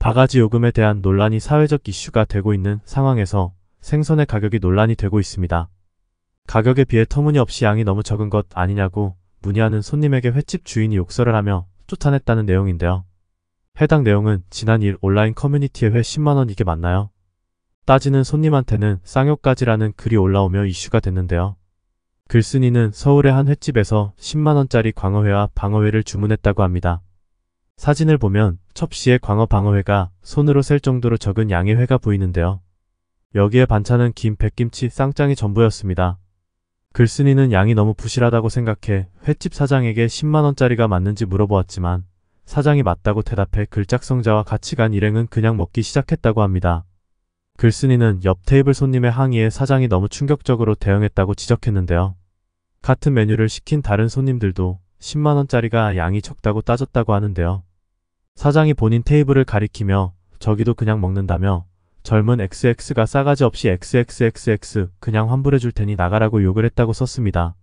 바가지 요금에 대한 논란이 사회적 이슈가 되고 있는 상황에서 생선의 가격이 논란이 되고 있습니다. 가격에 비해 터무니없이 양이 너무 적은 것 아니냐고 문의하는 손님에게 횟집 주인이 욕설을 하며 쫓아냈다는 내용인데요. 해당 내용은 지난 1 온라인 커뮤니티에 회 10만원 이게 맞나요? 따지는 손님한테는 쌍욕까지라는 글이 올라오며 이슈가 됐는데요. 글쓴이는 서울의 한 횟집에서 10만원짜리 광어회와 방어회를 주문했다고 합니다. 사진을 보면 첩시에 광어 방어회가 손으로 셀 정도로 적은 양의 회가 보이는데요. 여기에 반찬은 김, 백김치, 쌍장이 전부였습니다. 글쓴이는 양이 너무 부실하다고 생각해 횟집 사장에게 10만원짜리가 맞는지 물어보았지만 사장이 맞다고 대답해 글작성자와 같이 간 일행은 그냥 먹기 시작했다고 합니다. 글쓴이는 옆 테이블 손님의 항의에 사장이 너무 충격적으로 대응했다고 지적했는데요. 같은 메뉴를 시킨 다른 손님들도 10만원짜리가 양이 적다고 따졌다고 하는데요. 사장이 본인 테이블을 가리키며 저기도 그냥 먹는다며 젊은 XX가 싸가지 없이 XXXX 그냥 환불해 줄 테니 나가라고 욕을 했다고 썼습니다.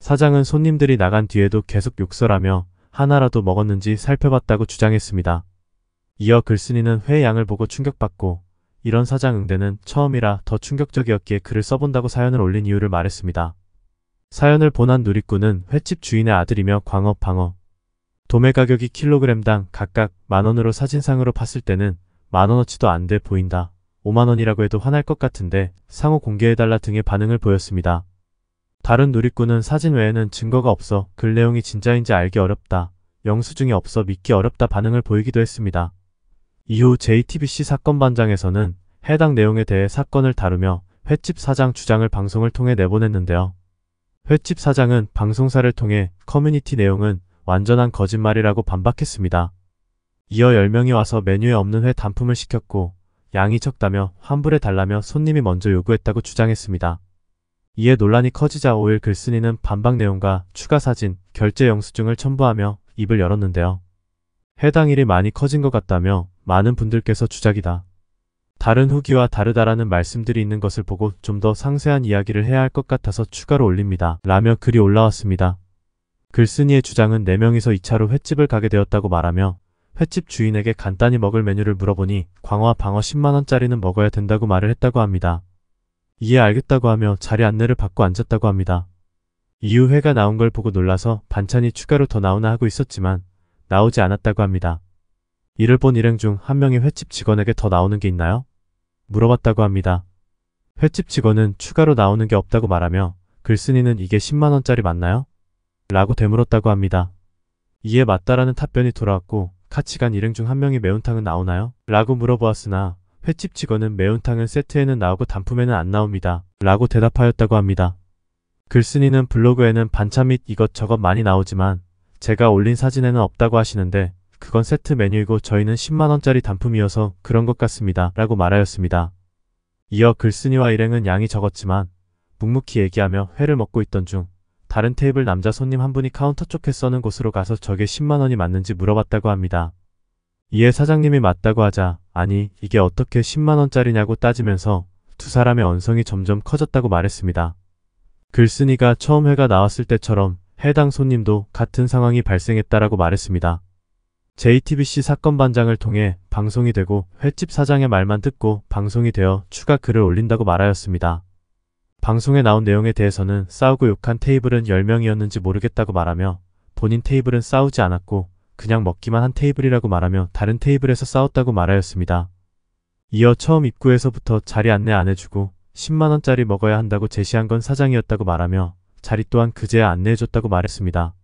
사장은 손님들이 나간 뒤에도 계속 욕설하며 하나라도 먹었는지 살펴봤다고 주장했습니다. 이어 글쓴이는 회 양을 보고 충격받고 이런 사장 응대는 처음이라 더 충격적이었기에 글을 써본다고 사연을 올린 이유를 말했습니다. 사연을 본한 누리꾼은 횟집 주인의 아들이며 광어, 방어. 도매 가격이 킬로그램당 각각 만원으로 사진상으로 봤을 때는 만원어치도 안 돼 보인다. 5만원이라고 해도 화날 것 같은데 상호 공개해달라 등의 반응을 보였습니다. 다른 누리꾼은 사진 외에는 증거가 없어 글 내용이 진짜인지 알기 어렵다. 영수증이 없어 믿기 어렵다 반응을 보이기도 했습니다. 이후 JTBC 사건 반장에서는 해당 내용에 대해 사건을 다루며 횟집 사장 주장을 방송을 통해 내보냈는데요. 횟집 사장은 방송사를 통해 커뮤니티 내용은 완전한 거짓말이라고 반박했습니다. 이어 10명이 와서 메뉴에 없는 회 단품을 시켰고 양이 적다며 환불해 달라며 손님이 먼저 요구했다고 주장했습니다. 이에 논란이 커지자 5일 글쓴이는 반박 내용과 추가 사진, 결제 영수증을 첨부하며 입을 열었는데요. 해당 일이 많이 커진 것 같다며 많은 분들께서 주작이다. 다른 후기와 다르다라는 말씀들이 있는 것을 보고 좀 더 상세한 이야기를 해야 할 것 같아서 추가로 올립니다. 라며 글이 올라왔습니다. 글쓴이의 주장은 4명이서 2차로 횟집을 가게 되었다고 말하며 횟집 주인에게 간단히 먹을 메뉴를 물어보니 광어와 방어 10만원짜리는 먹어야 된다고 말을 했다고 합니다. 이해 알겠다고 하며 자리 안내를 받고 앉았다고 합니다. 이후 회가 나온 걸 보고 놀라서 반찬이 추가로 더 나오나 하고 있었지만 나오지 않았다고 합니다. 이를 본 일행 중 한 명이 횟집 직원에게 더 나오는 게 있나요? 물어봤다고 합니다. 횟집 직원은 추가로 나오는 게 없다고 말하며 글쓴이는 이게 10만원짜리 맞나요? 라고 되물었다고 합니다. 이에 맞다라는 답변이 돌아왔고 같이 간 일행 중 한 명이 매운탕은 나오나요? 라고 물어보았으나 횟집 직원은 매운탕은 세트에는 나오고 단품에는 안 나옵니다. 라고 대답하였다고 합니다. 글쓴이는 블로그에는 반찬 및 이것저것 많이 나오지만 제가 올린 사진에는 없다고 하시는데 그건 세트 메뉴이고 저희는 10만원짜리 단품이어서 그런 것 같습니다. 라고 말하였습니다. 이어 글쓴이와 일행은 양이 적었지만 묵묵히 얘기하며 회를 먹고 있던 중 다른 테이블 남자 손님 한 분이 카운터 쪽에 써는 곳으로 가서 저게 10만원이 맞는지 물어봤다고 합니다. 이에 사장님이 맞다고 하자 아니 이게 어떻게 10만원짜리냐고 따지면서 두 사람의 언성이 점점 커졌다고 말했습니다. 글쓴이가 처음 회가 나왔을 때처럼 해당 손님도 같은 상황이 발생했다라고 말했습니다. JTBC 사건 반장을 통해 방송이 되고 횟집 사장의 말만 듣고 방송이 되어 추가 글을 올린다고 말하였습니다. 방송에 나온 내용에 대해서는 싸우고 욕한 테이블은 10명이었는지 모르겠다고 말하며 본인 테이블은 싸우지 않았고 그냥 먹기만 한 테이블이라고 말하며 다른 테이블에서 싸웠다고 말하였습니다. 이어 처음 입구에서부터 자리 안내 안 해주고 10만원짜리 먹어야 한다고 제시한 건 사장이었다고 말하며 자리 또한 그제야 안내해줬다고 말했습니다.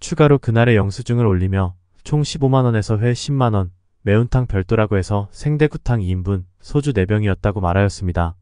추가로 그날의 영수증을 올리며 총 15만원에서 회 10만원, 매운탕 별도라고 해서 생대구탕 2인분, 소주 4병이었다고 말하였습니다.